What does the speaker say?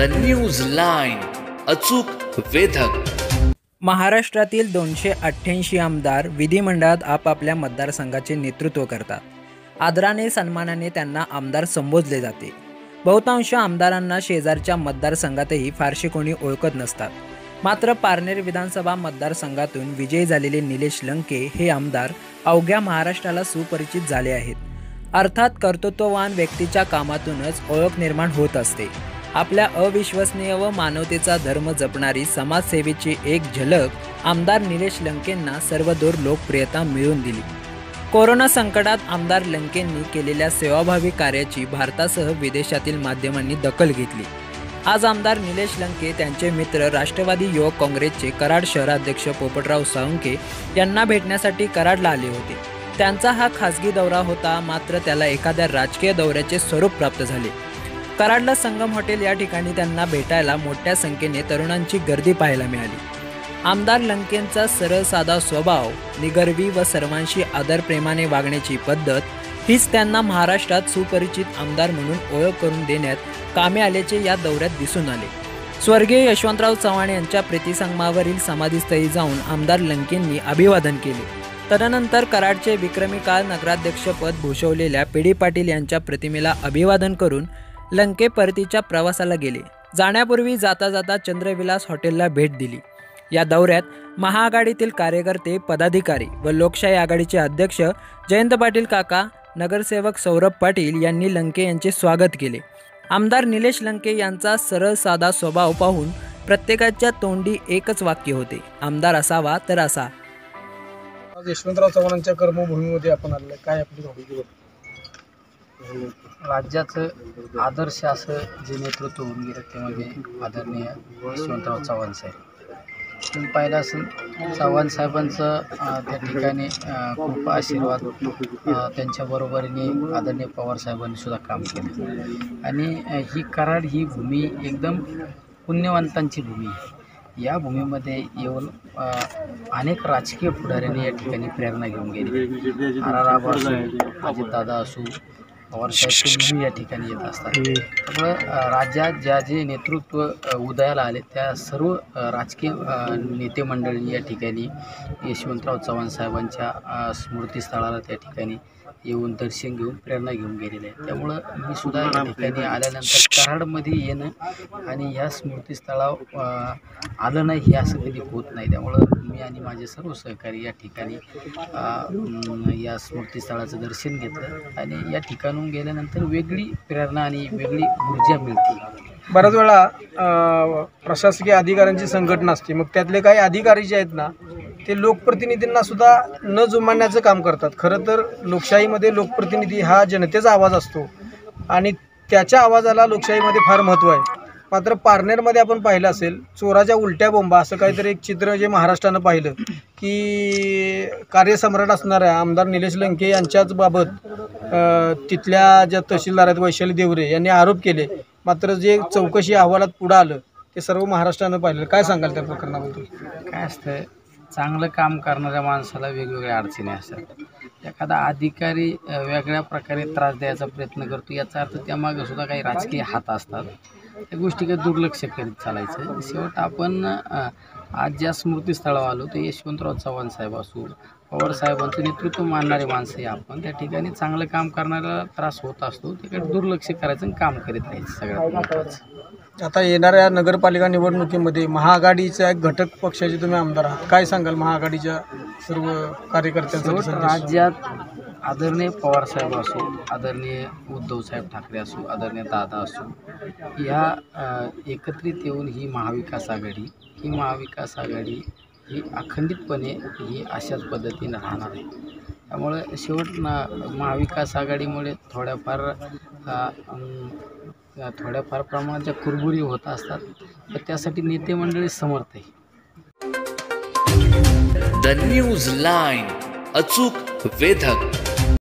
The news line अचूक वेधक. महाराष्ट्रातील दोनशे अठ्ठ्याऐंशी आमदार विधिमंडळात आपापल्या मतदारसंघाचे नेतृत्व करतात. आदराने सन्मानाने त्यांना आमदार संबोधले जाते. बहुतांश आमदारांना शेजारच्या मतदारसंघातही फारसे कोणी ओळखत नसतात. मात्र पारनेर विधानसभा मतदारसंघातून विजयी झालेले निलेश लंके हे आमदार अवघ्या महाराष्ट्राला सुपरिचित झाले आहेत. अर्थात कर्तृत्ववान व्यक्तीच्या कामातूनच ओळख निर्माण होत असते. आपल्या अविश्वसनीय व मानवतेचा धर्म जपणारी समाजसेवेची एक झलक आमदार निलेश लंकेंना सर्वदूर लोकप्रियता मिळवून दिली. कोरोना संकटात आमदार लंकेंनी केलेल्या सेवाभावी कार्याची भारतासह विदेशातील माध्यमांनी दखल घेतली. आज आमदार निलेश लंके त्यांचे मित्र राष्ट्रवादी युवक काँग्रेसचे कराड शहराध्यक्ष पोपटराव साळुंके यांना भेटण्यासाठी कराडला आले होते. त्यांचा हा खासगी दौरा होता मात्र त्याला एखाद्या राजकीय दौऱ्याचे स्वरूप प्राप्त झाले. कराडला संगम हॉटेल या ठिकाणी त्यांना भेटायला मोठ्या संख्येने तरुणांची गर्दी पाहायला मिळाली. आमदार लंकेंचा सरळ साधा स्वभाव निगर्वी व सर्वांशी आदर प्रेमाने वागण्याची पद्धत हीच त्यांना महाराष्ट्रात सुपरिचित आमदार म्हणून ओळख करून देण्यात कामे आल्याचे या दौऱ्यात दिसून आले. स्वर्गीय यशवंतराव चव्हाण यांच्या प्रीतिसंगमावरील समाधीस्थळी जाऊन आमदार लंकेंनी अभिवादन केले. तदनंतर कराडचे विक्रमी काळ नगराध्यक्षपद भूषवलेल्या पी पाटील यांच्या प्रतिमेला अभिवादन करून लंके परतीच्या प्रवासाला गेले. जाण्यापूर्वी जाता जाता चंद्रविलास हॉटेलला भेट दिली. या दौऱ्यात महाआघाडीतील कार्यकर्ते पदाधिकारी व लोकशाही आघाडीचे अध्यक्ष जयंत पाटील काका नगरसेवक सौरभ पाटील यांनी लंके यांचे स्वागत केले. आमदार निलेश लंके यांचा सरळ साधा स्वभाव पाहून प्रत्येकाच्या तोंडी एकच वाक्य होते आमदार असावा तर असा. आज यशवंतराव चव्हाणांच्या कर्मभूमीमध्ये आपण आलेलो काय आपली राज्याचं आदर्श असं जे नेतृत्व होऊन गेलं ते म्हणजे आदरणीय यशवंतराव चव्हाण साहेब. तुम्ही पाहिलं असेल चव्हाण साहेबांचं त्या ठिकाणी खूप आशीर्वाद त्यांच्याबरोबरीने त्यांच्या बरोबरीने आदरणीय पवार साहेबांनी सुद्धा काम केलं. आणि ही कराड ही भूमी एकदम पुण्यवंतांची भूमी आहे. या भूमीमध्ये येऊन अनेक राजकीय पुढाऱ्यांनी या ठिकाणी प्रेरणा घेऊन गेली. आर आर आबा असो अजितदादा असो पवारसाहेब या ठिकाणी येत असतात. त्यामुळं राज्यात ज्या जे नेतृत्व उदयाला आले त्या सर्व राजकीय नेते मंडळी या ठिकाणी यशवंतराव चव्हाण साहेबांच्या स्मृतीस्थळाला त्या ठिकाणी येऊन दर्शन घेऊन प्रेरणा घेऊन गेलेले आहे त्यामुळं मी सुद्धा या ठिकाणी आल्यानंतर कराडमध्ये येणं आणि या स्मृतीस्थळावर आलं नाही हे असं कधी होत नाही. त्यामुळं मी आणि माझे सर्व सहकारी या ठिकाणी या स्मृतीस्थळाचं दर्शन घेतलं आणि या ठिकाणून गेल्यानंतर वेगळी प्रेरणा आणि वेगळी ऊर्जा मिळते. बऱ्याच वेळा प्रशासकीय अधिकाऱ्यांची संघटना असते. मग त्यातले काही अधिकारी जे आहेत ना ते लोकप्रतिनिधींना सुद्धा न जुमानण्याचं काम करतात. खरं तर लोकशाहीमध्ये लोकप्रतिनिधी हा जनतेचा आवाज असतो. आणि त्याच्या आवाजाला लोकशाहीमध्ये फार महत्त्व आहे. मात्र पारनेरमध्ये आपण पाहिलं असेल चोराच्या उलट्या बोंबा असं काहीतरी एक चित्र जे महाराष्ट्रानं पाहिलं की कार्यसम्राट असणाऱ्या आमदार निलेश लंके यांच्याच बाबत तिथल्या ज्या तहसीलदार आहेत वैशाली देवरे यांनी आरोप केले. मात्र जे चौकशी अहवालात पुढं आलं ते सर्व महाराष्ट्रानं पाहिलं काय सांगाल त्या प्रकरणाबद्दल? काय असतं चांगलं काम करणाऱ्या माणसाला वेगवेगळ्या अडचणी असतात. एखादा अधिकारी वेगळ्या प्रकारे त्रास द्यायचा प्रयत्न करतो याचा अर्थ त्यामागे सुद्धा काही राजकीय हात असतात. त्या गोष्टीकडे दुर्लक्ष करीत चालायचं. शेवट आपण आज ज्या स्मृतीस्थळावर आलो ते यशवंतराव चव्हाण साहेब असू पवार साहेबांचं नेतृत्व मानणारे माणसं आहे आपण. त्या ठिकाणी चांगलं काम करणारा त्रास होत असतो. तिकडे दुर्लक्ष करायचं आणि काम करीत राहायचं सगळ्यात महत्त्वाचं आता येणाऱ्या नगरपालिका निवडणुकीमध्ये महाआघाडीचा एक घटक पक्षाचे तुम्ही आमदार आहात. काय सांगाल महाआघाडीच्या सर्व संदेश? राज्यात आदरणीय पवारसाहेब असो आदरणीय उद्धवसाहेब ठाकरे असो आदरणीय दादा असो ह्या अ, एकत्रित येऊन ही महाविकास आघाडी ही महाविकास आघाडी ही अखंडितपणे ही अशाच पद्धतीनं राहणार आहे. त्यामुळे शेवट ना महाविकास आघाडीमुळे थोड्याफार थोड्याफार प्रमाणात कुरबुरी होत असतात तर त्यासाठी नेते मंडळी समर्थ आहे. द न्यूज लाईन अचूक वेधक.